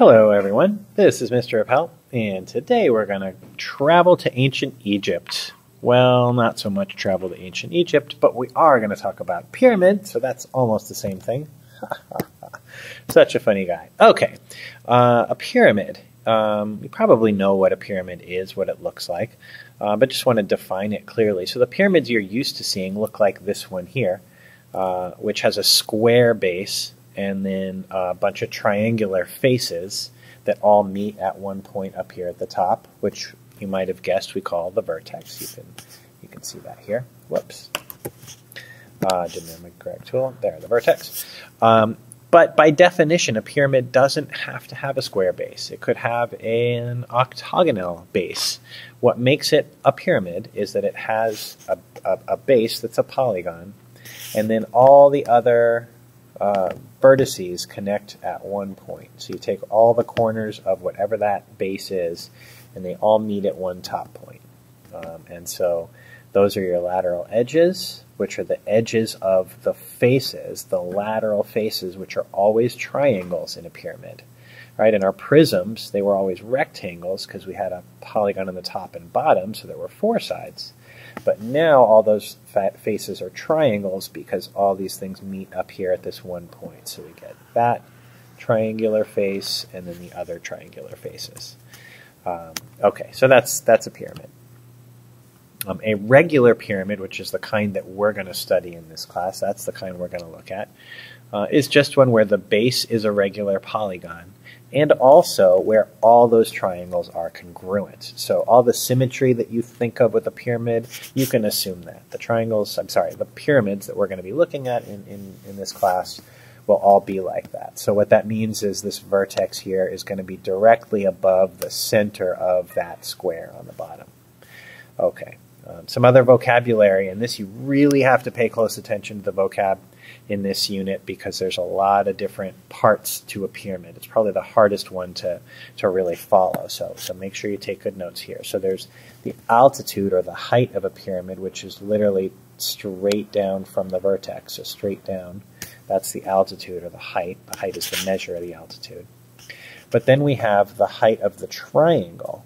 Hello, everyone. This is Mr. Appel, and today we're going to travel to ancient Egypt. Well, not so much travel to ancient Egypt, but we are going to talk about pyramids, so that's almost the same thing. Such a funny guy. Okay, uh, a pyramid. Um, you probably know what a pyramid is, what it looks like, uh, but just want to define it clearly. So the pyramids you're used to seeing look like this one here, uh, which has a square base and then a bunch of triangular faces that all meet at one point up here at the top, which you might have guessed we call the vertex. You can you can see that here. Whoops. Uh, didn't have my correct tool. There, the vertex. Um, but by definition, a pyramid doesn't have to have a square base. It could have an octagonal base. What makes it a pyramid is that it has a, a, a base that's a polygon, and then all the other uh, vertices connect at one point. So you take all the corners of whatever that base is, and they all meet at one top point. Um, and so those are your lateral edges, which are the edges of the faces, the lateral faces, which are always triangles in a pyramid. Right? In our prisms, they were always rectangles because we had a polygon on the top and bottom, so there were four sides. But now all those faces are triangles because all these things meet up here at this one point. So we get that triangular face and then the other triangular faces. Um, okay, so that's that's a pyramid. Um, a regular pyramid, which is the kind that we're going to study in this class, that's the kind we're going to look at, uh, is just one where the base is a regular polygon and also where all those triangles are congruent. So all the symmetry that you think of with a pyramid, you can assume that. The triangles, I'm sorry, the pyramids that we're going to be looking at in, in, in this class will all be like that. So what that means is this vertex here is going to be directly above the center of that square on the bottom. Okay, um, some other vocabulary, and this you really have to pay close attention to the vocab in this unit because there's a lot of different parts to a pyramid. It's probably the hardest one to, to really follow. So, so make sure you take good notes here. So there's the altitude or the height of a pyramid, which is literally straight down from the vertex, so straight down. That's the altitude or the height. The height is the measure of the altitude. But then we have the height of the triangle,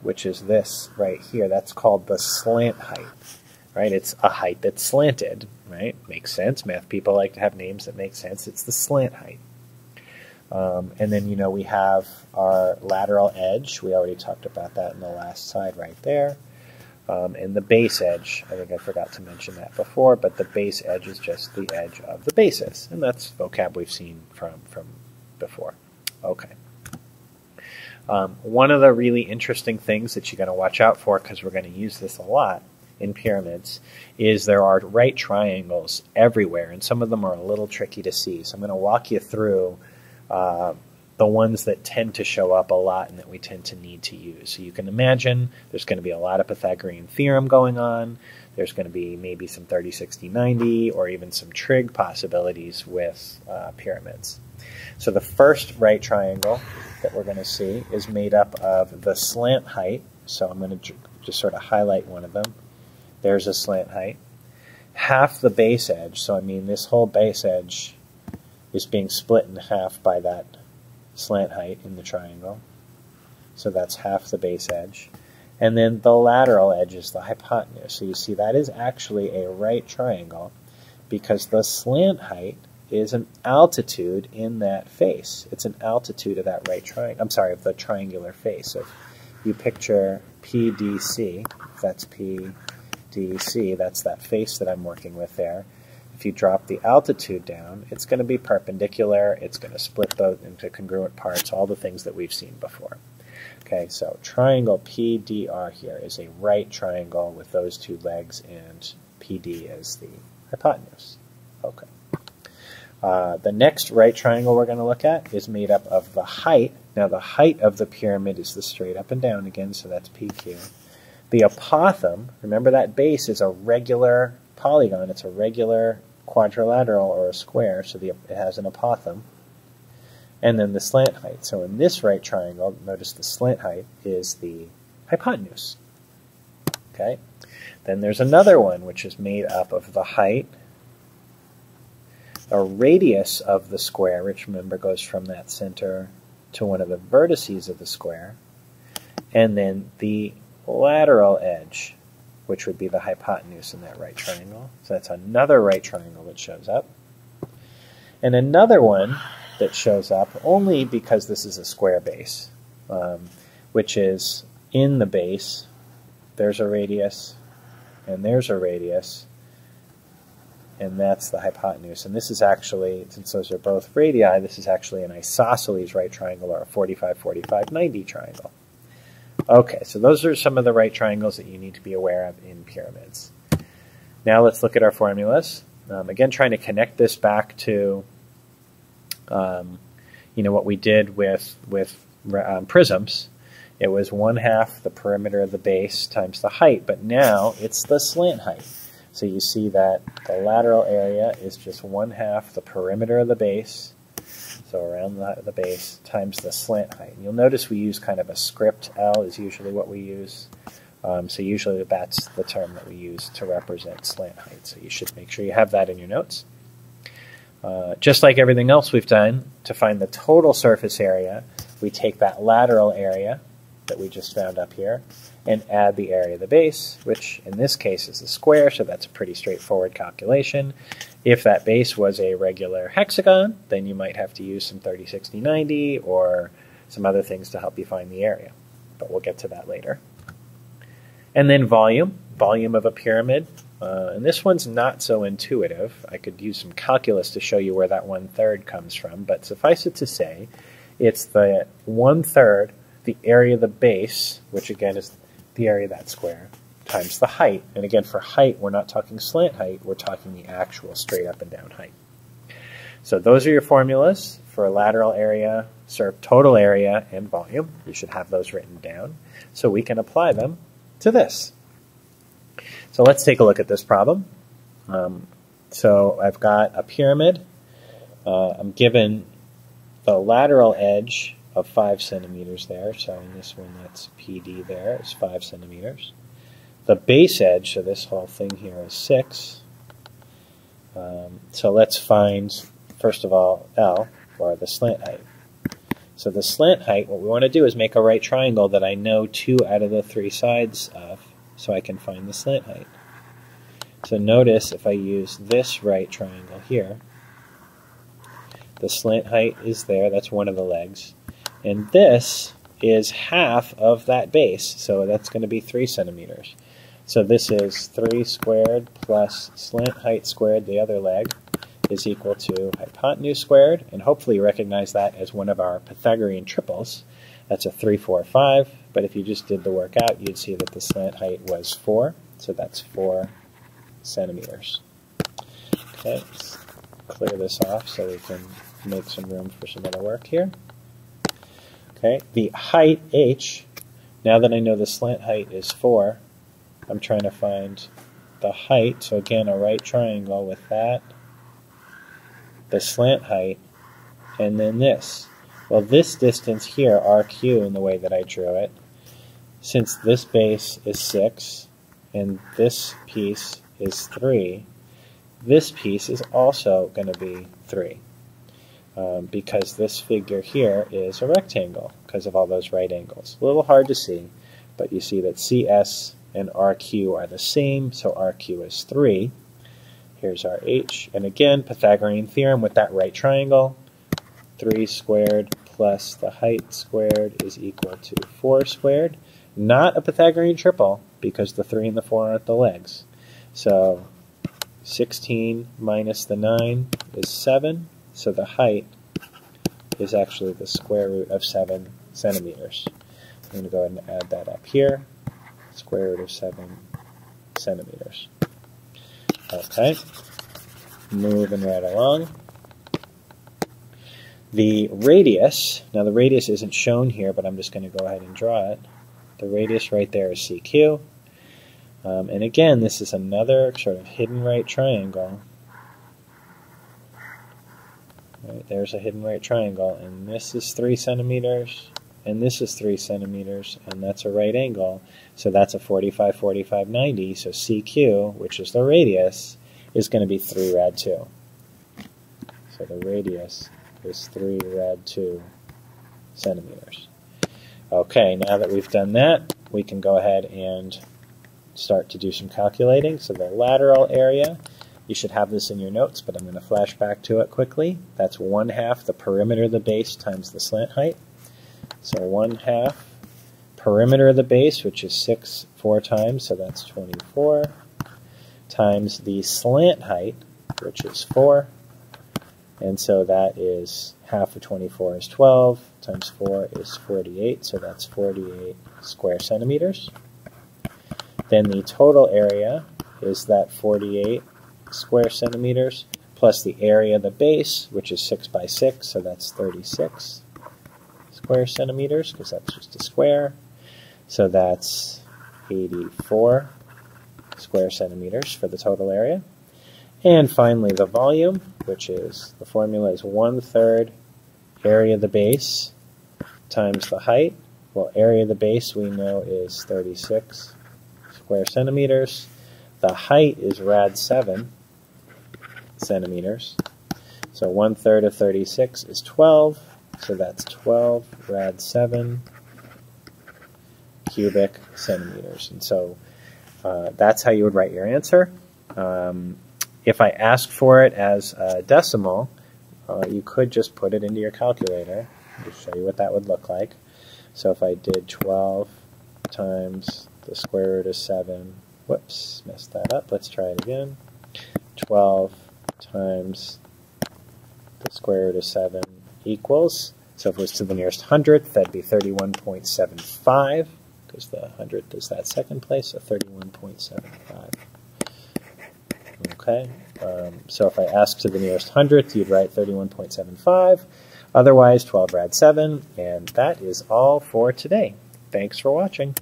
which is this right here. That's called the slant height right? It's a height that's slanted, right? Makes sense. Math people like to have names that make sense. It's the slant height. Um, and then, you know, we have our lateral edge. We already talked about that in the last slide right there. Um, and the base edge, I think I forgot to mention that before, but the base edge is just the edge of the basis. And that's vocab we've seen from, from before. Okay. Um, one of the really interesting things that you're going to watch out for, because we're going to use this a lot, in pyramids is there are right triangles everywhere, and some of them are a little tricky to see. So I'm going to walk you through uh, the ones that tend to show up a lot and that we tend to need to use. So you can imagine there's going to be a lot of Pythagorean theorem going on. There's going to be maybe some 30, 60, 90, or even some trig possibilities with uh, pyramids. So the first right triangle that we're going to see is made up of the slant height. So I'm going to just sort of highlight one of them. There's a slant height. Half the base edge, so I mean this whole base edge is being split in half by that slant height in the triangle. So that's half the base edge. And then the lateral edge is the hypotenuse. So you see that is actually a right triangle because the slant height is an altitude in that face. It's an altitude of that right triangle. I'm sorry, of the triangular face. So if you picture PDC, that's P DC, that's that face that I'm working with there. If you drop the altitude down, it's going to be perpendicular, it's going to split both into congruent parts, all the things that we've seen before. Okay, so triangle PDR here is a right triangle with those two legs, and PD is the hypotenuse. Okay. Uh, the next right triangle we're going to look at is made up of the height. Now the height of the pyramid is the straight up and down again, so that's PQ. The apothem, remember that base is a regular polygon. It's a regular quadrilateral or a square, so the, it has an apothem. And then the slant height. So in this right triangle, notice the slant height is the hypotenuse. Okay. Then there's another one which is made up of the height, a radius of the square, which remember goes from that center to one of the vertices of the square, and then the lateral edge, which would be the hypotenuse in that right triangle. So that's another right triangle that shows up. And another one that shows up only because this is a square base, um, which is in the base, there's a radius, and there's a radius, and that's the hypotenuse. And this is actually, since those are both radii, this is actually an isosceles right triangle or a 45, 45, 90 triangle. Okay, so those are some of the right triangles that you need to be aware of in pyramids. Now let's look at our formulas. Um, again, trying to connect this back to, um, you know, what we did with with um, prisms. It was one half the perimeter of the base times the height, but now it's the slant height. So you see that the lateral area is just one half the perimeter of the base, so around the, the base, times the slant height. You'll notice we use kind of a script. L is usually what we use. Um, so usually that's the term that we use to represent slant height. So you should make sure you have that in your notes. Uh, just like everything else we've done, to find the total surface area, we take that lateral area, that we just found up here and add the area of the base, which in this case is a square, so that's a pretty straightforward calculation. If that base was a regular hexagon, then you might have to use some 30, 60, 90 or some other things to help you find the area. But we'll get to that later. And then volume, volume of a pyramid. Uh, and this one's not so intuitive. I could use some calculus to show you where that one-third comes from, but suffice it to say, it's the one-third the area of the base, which again is the area of that square, times the height. And again, for height, we're not talking slant height, we're talking the actual straight up and down height. So those are your formulas for lateral area, surf total area, and volume. You should have those written down so we can apply them to this. So let's take a look at this problem. Um, so I've got a pyramid. Uh, I'm given the lateral edge of 5 centimeters there. So in this one, that's PD there is 5 centimeters. The base edge of this whole thing here is 6. Um, so let's find, first of all, L, or the slant height. So the slant height, what we want to do is make a right triangle that I know two out of the three sides of, so I can find the slant height. So notice if I use this right triangle here, the slant height is there, that's one of the legs. And this is half of that base, so that's going to be 3 centimeters. So this is 3 squared plus slant height squared, the other leg, is equal to hypotenuse squared, and hopefully you recognize that as one of our Pythagorean triples. That's a 3, 4, 5, but if you just did the work out, you'd see that the slant height was 4, so that's 4 centimeters. Okay, let's clear this off so we can make some room for some other work here. Okay, the height h, now that I know the slant height is 4, I'm trying to find the height, so again a right triangle with that, the slant height, and then this. Well, this distance here, RQ, in the way that I drew it, since this base is 6 and this piece is 3, this piece is also going to be 3 um, because this figure here is a rectangle because of all those right angles. A little hard to see, but you see that CS and RQ are the same, so RQ is 3. Here's our H, and again, Pythagorean theorem with that right triangle. 3 squared plus the height squared is equal to 4 squared. Not a Pythagorean triple, because the 3 and the 4 aren't the legs. So 16 minus the 9 is 7. So the height is actually the square root of 7 centimeters. I'm going to go ahead and add that up here. Square root of 7 centimeters. Okay, moving right along. The radius, now the radius isn't shown here, but I'm just going to go ahead and draw it. The radius right there is CQ. Um, and again, this is another sort of hidden right triangle Right, there's a hidden right triangle, and this is 3 centimeters, and this is 3 centimeters, and that's a right angle. So that's a 45, 45, 90. So CQ, which is the radius, is going to be 3 rad 2. So the radius is 3 rad 2 centimeters. Okay, now that we've done that, we can go ahead and start to do some calculating. So the lateral area, you should have this in your notes, but I'm going to flash back to it quickly. That's 1 half the perimeter of the base times the slant height. So 1 half perimeter of the base, which is 6 four times, so that's 24, times the slant height, which is 4. And so that is half of 24 is 12, times 4 is 48, so that's 48 square centimeters. Then the total area is that 48 square centimeters plus the area of the base, which is 6 by 6, so that's 36 square centimeters, because that's just a square. So that's 84 square centimeters for the total area. And finally, the volume, which is, the formula is one-third area of the base times the height. Well, area of the base we know is 36 square centimeters. The height is rad 7 centimeters. So one third of 36 is 12. So that's 12 rad 7 cubic centimeters. And so uh, that's how you would write your answer. Um, if I ask for it as a decimal, uh, you could just put it into your calculator. to show you what that would look like. So if I did 12 times the square root of 7. Whoops, messed that up. Let's try it again. 12 times the square root of 7 equals, so if it was to the nearest hundredth, that'd be 31.75, because the hundredth is that second place, so 31.75. Okay, um, so if I ask to the nearest hundredth, you'd write 31.75. Otherwise, 12 rad 7, and that is all for today. Thanks for watching.